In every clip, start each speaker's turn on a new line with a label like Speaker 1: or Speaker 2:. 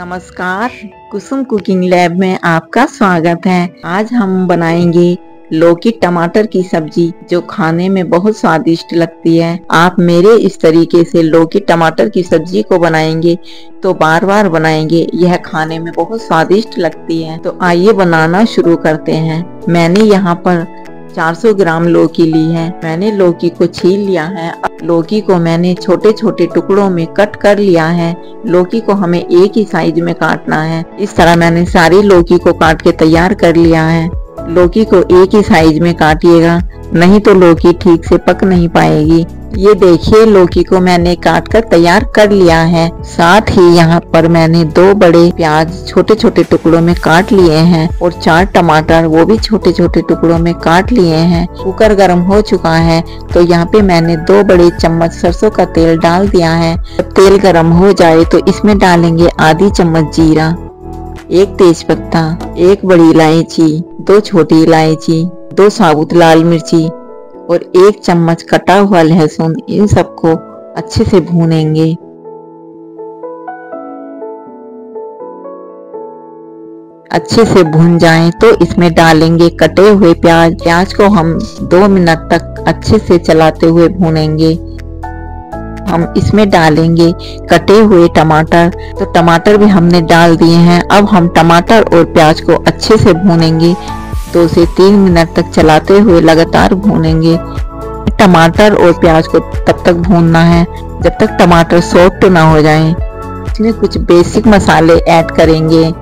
Speaker 1: नमस्कार। कुसुम cooking lab में आपका स्वागत है। आज हम बनाएँगे लौकी टमाटर की सब्ज़ी, जो खाने में बहुत स्वादिष्ट लगती है। आप मेरे इस तरीके से लौकी टमाटर की सब्ज़ी को बनाएँगे तो बार बार बनाएँगे, यह खाने में बहुत स्वादिष्ट लगती है। तो आइए बनाना शुरू करते हैं। मैंने यहाँ पर 400 ग्राम लौकी ली है। मैंने लौकी को छील लिया है। लौकी को मैंने छोटे छोटे टुकड़ों में कट कर लिया है। लौकी को हमें एक ही साइज़ में काटना है। इस तरह मैंने सारी लौकी को काट के तैयार कर लिया है। लौकी को एक ही साइज़ में काटिएगा, नहीं तो लौकी ठीक से पक नहीं पाएगी। ये देखिए लौकी को मैंने काट कर तैयार कर लिया है। साथ ही यहाँ पर मैंने दो बड़े प्याज छोटे छोटे टुकड़ों में काट लिए हैं और चार टमाटर वो भी छोटे छोटे टुकड़ों में काट लिए हैं। कुकर गर्म हो चुका है तो यहाँ पे मैंने दो बड़े चम्मच सरसों का तेल डाल दिया है। जब तेल गर्म हो जाए तो इसमें डालेंगे आधी चम्मच जीरा। एक तेज पत्ता एक बड़ी इलायची, दो छोटी इलायची, दो साबुत लाल मिर्ची और एक चम्मच कटा हुआ लहसुन इन सबको अच्छे से भूनेंगे। अच्छे से भून जाएँ तो इसमें डालेंगे कटे हुए प्याज। प्याज को हम दो मिनट तक अच्छे से चलाते हुए भूनेंगे। हम इसमें डालेंगे कटे हुए टमाटर। तो टमाटर भी हमने डाल दिए हैं। अब हम टमाटर और प्याज को अच्छे से भूनेंगे। दो से तीन मिनट तक चलाते हुए लगातार भूनेंगे। टमाटर और प्याज को तब तक भूनना है, जब तक टमाटर सॉफ्ट ना हो जाए। इसमें कुछ बेसिक मसाले ऐड करेंगे।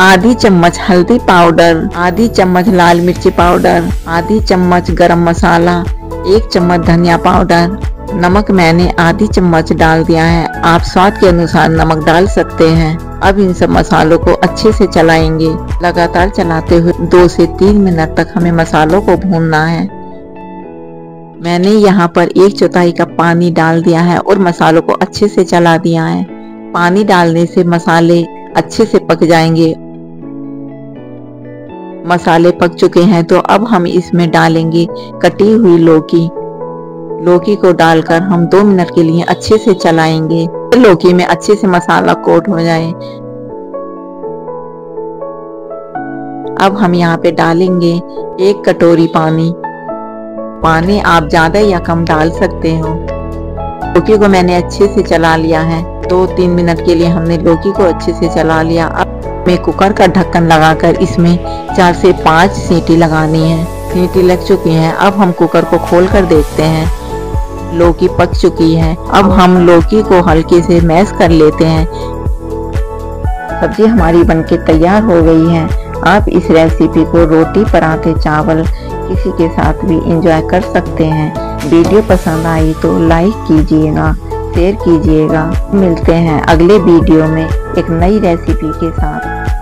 Speaker 1: आधी चम्मच हल्दी पाउडर, आधी चम्मच लाल मिर्ची पाउडर, आधी चम्मच गरम मसाला, एक चम्मच धनिया पाउडर नमक मैंने आधी चम्मच डाल दिया है। आप स्वाद के अनुसार नमक डाल सकते हैं। अब इन सब मसालों को अच्छे से चलाएँगे। लगातार चलाते हुए दो से तीन मिनट तक हमें मसालों को भूनना है। मैंने यहाँ पर एक चौथाई कप पानी डाल दिया है और मसालों को अच्छे से चला दिया है। पानी डालने से मसाले अच्छे से पक जाएँगे। मसाले पक चुके हैं तो अब हम इसमें डालेंगे कटी हुई लौकी। लौकी को डालकर हम दो मिनट के लिए अच्छे से चलाएँगे। लौकी में अच्छे से मसाला कोट हो जाए। अब हम यहाँ पे डालेंगे एक कटोरी पानी। पानी आप ज़्यादा या कम डाल सकते हो। लौकी को मैंने अच्छे से चला लिया है। दो तीन मिनट के लिए हमने लौकी को अच्छे से चला लिया। अब मैं कुकर का ढक्कन लगाकर इसमें चार से पाँच सीटी लगानी है। सीटी लग चुकी है। अब हम कुकर को खोल कर देखते हैं। लौकी पक चुकी है। अब हम लौकी को हल्के से मैश कर लेते हैं। सब्ज़ी हमारी बनके तैयार हो गई है। आप इस रेसिपी को रोटी, पराठे, चावल किसी के साथ भी इंजॉय कर सकते हैं। वीडियो पसंद आई तो लाइक कीजिएगा शेयर कीजिएगा। मिलते हैं अगले वीडियो में एक नई रेसिपी के साथ।